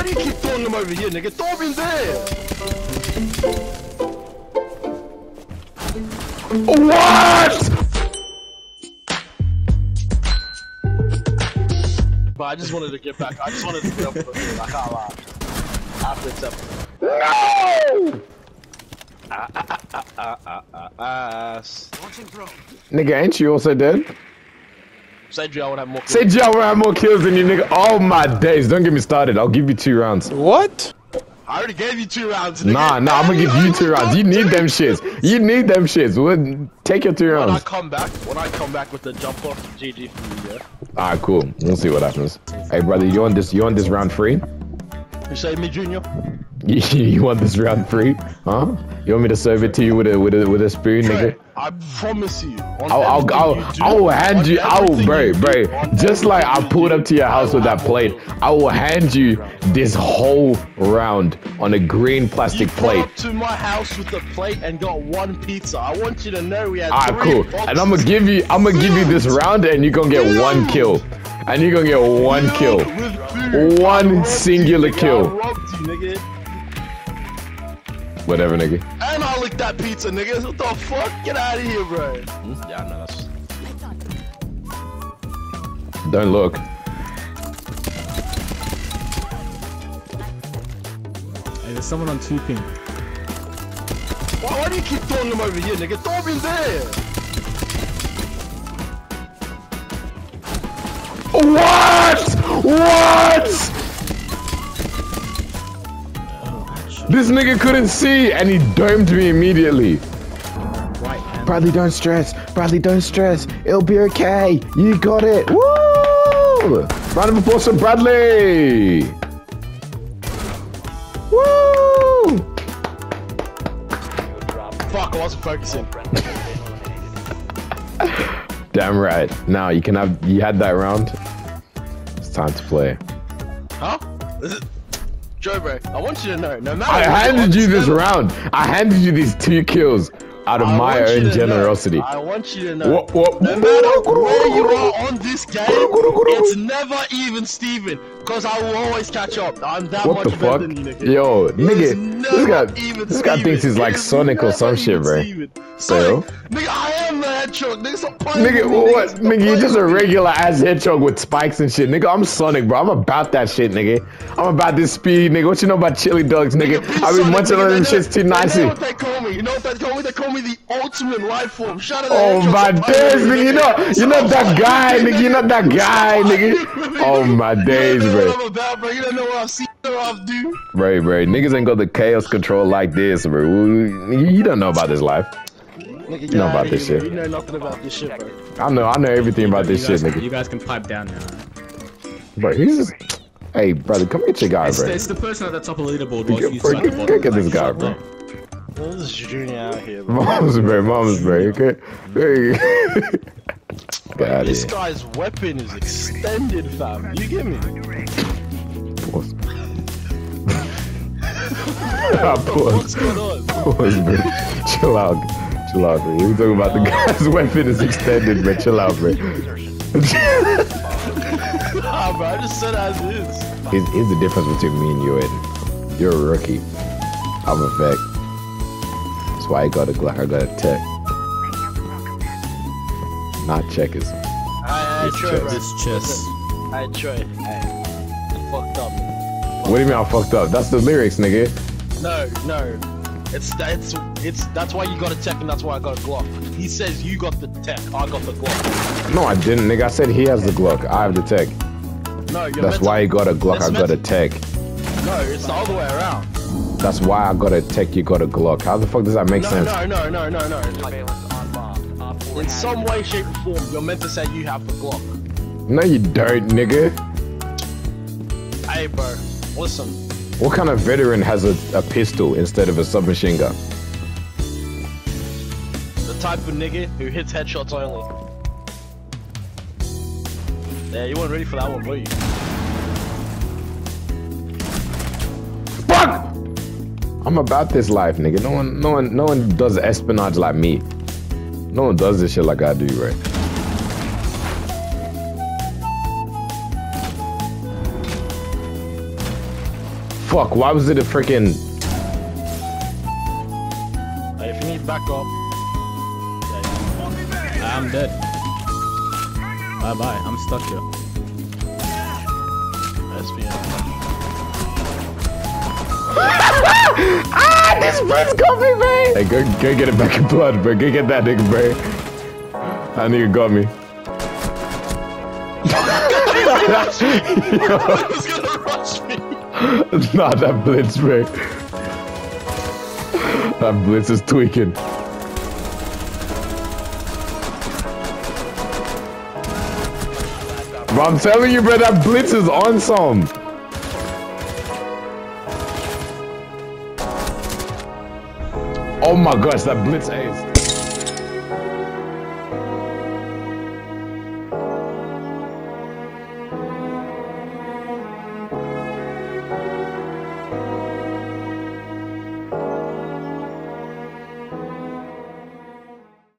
why do you keep throwing them. What? But I just wanted to get back. I just wanted to get up with it. I can't lie. After it's up. No! Ass. Nigga, ain't you also dead? Said you I would have more. Say Joe will have more kills than you, nigga. Oh my days. Don't get me started. I'll give you two rounds. What? I already gave you two rounds. Nigga. Nah, nah, I'm gonna give you two rounds. You need them shits. You need them shits. We'll take your two When I come back, when I come back with the jump off, GG for you, yeah. Alright, cool. We'll see what happens. Hey, brother, you on this? You on this round free? You say me, Junior? You, you want this round free? Huh? You want me to serve it to you with a with a with a spoon, nigga? I promise you. I'll I'll I'll, you do, I will hand you. I will, everything bro, bro. Just like I pulled up to your house with that plate. I will hand you this whole round on a green plastic pulled plate. up to my house with a plate and got one pizza. I want you to know we had Alright, cool. boxes. And I'm gonna give you. I'm gonna give you this round, and you're gonna get one kill. And you're gonna get one kill. One singular you, nigga. kill. Whatever, nigga. And I licked that pizza, nigga. What the fuck? Get out of here, bro. Yeah, no, that's. Don't look. Hey, there's someone on two ping. Why, why do you keep throwing them over here, nigga? Throw them in there. What? What? This nigga couldn't see and he domed me immediately. Right. Bradley, don't stress. Bradley, don't stress. It'll be okay. You got it. Woo! Round of applause for Bradley. Woo! Fuck, I wasn't focusing. Damn right. Now you can have. You had that round. It's time to play. Huh? Joe, bro, I want you to know, no matter I handed you this round. I handed you these two kills out of my own to know- generosity. I want you to know. What- what- No matter where you are on this game, it's never even Steven. Because I will always catch up. I'm that What much the better fuck? than you, nigga. Yo, It nigga, this guy, this guy thinks he's like Sonic or some shit, bro. So? Nigga, I am the hedgehog. Nigga, stop playing Nigga, with me, what? Stop Nigga, you're just a regular ass hedgehog with spikes and shit. Nigga, I'm Sonic, bro. I'm about that shit, nigga. I'm about this speed, nigga. What you know about chili dogs, nigga? Be I be Sonic, munching on them shits too they know nicely. what they call me. You know what they call me? They call me the ultimate life form. Shout out to Oh my days, nigga. You're not, you're not that guy, nigga. You're not that guy, nigga. Oh my days, You don't know bro. about, bro. You don't know what I've seen or I've do. Bro, bro. Niggas ain't got the chaos control like this, bro. You you don't know about this life. Nigga, You know about this shit. You know nothing about this shit, bro. I know, I know everything about this shit, nigga. You guys can pipe down now. Bro, he's just. Hey, brother, come get your guy, It's, bro. it's the person at the top of the leaderboard while Get- you two at get- get this guy, bro. Is Junior out here, bro. Mom's bro, mom's bro. Okay. Out This guy's weapon is extended, fam. You get me? Pause. Ah, What's Pause. going on? Pause, bro. Chill out. Chill out, bro. We talking about the guy's weapon is extended, bro. Chill out, bro. Nah, bro. I just said as is. here's, here's the difference between me and you, Aiden. You're a rookie. I'm a vet. That's why I got a Glock. I got a tech. Not checkers. I, I It's Troy, chess. bro. This chess. I Troy. I fucked up. What do you mean I fucked up? That's the lyrics, nigga. No, no. It's it's it's that's why you got a tech and that's why I got a Glock. He says you got the tech, I got the Glock. No, I didn't, nigga. I said he has the Glock. I have the tech. No, you're That's why to, he got a Glock. I got a meant tech. No, it's the other way around. That's why I got a tech. You got a Glock. How the fuck does that make No, sense? no, no, no, no, no. Like, in some way, shape, or form, you're meant to say you have the Glock. No, you don't, nigga. Hey, bro, listen. What kind of veteran has a, a pistol instead of a submachine gun? The type of nigga who hits headshots only. Yeah, you weren't ready for that one, were you? I'm about this life, nigga. No one, no one, no one does espionage like me. No one does this shit like I do, right? fuck? Why was it a freaking? If you need backup, I'm dead. Bye bye. I'm stuck here. SVM. Ah, this blood's me, man. Hey, go go get it back in blood, bro. Go get that nigga, bro. That nigga got me. He's gonna rush me. nah, that blitz, bro. That blitz is tweaking. Bro, I'm telling you, bro, that blitz is on some. Oh my gosh, that blitz ace.